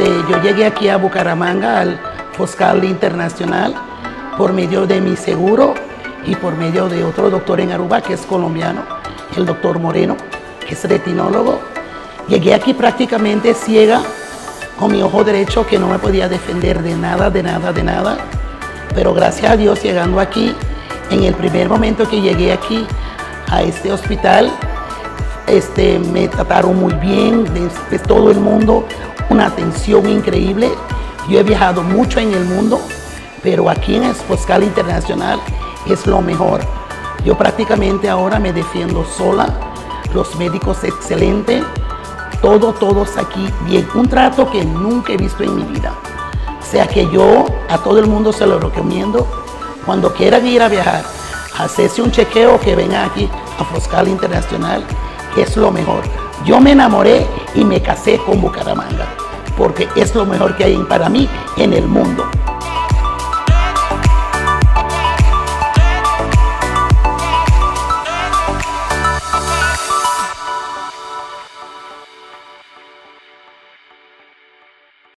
Eh, yo llegué aquí a Bucaramanga, al Foscal Internacional, por medio de mi seguro y por medio de otro doctor en Aruba, que es colombiano, el doctor Moreno, que es retinólogo. Llegué aquí prácticamente ciega, con mi ojo derecho, que no me podía defender de nada, de nada, de nada. Pero gracias a Dios, llegando aquí, en el primer momento que llegué aquí a este hospital, este, me trataron muy bien, de, de todo el mundo, una atención increíble. Yo he viajado mucho en el mundo, pero aquí en Esposcal Internacional es lo mejor. Yo prácticamente ahora me defiendo sola, los médicos excelentes, todo, todos aquí bien. Un trato que nunca he visto en mi vida. O sea que yo a todo el mundo se lo recomiendo. Cuando quieran ir a viajar, hacerse un chequeo que vengan aquí a Foscal Internacional, que es lo mejor. Yo me enamoré y me casé con Bucaramanga, porque es lo mejor que hay para mí en el mundo.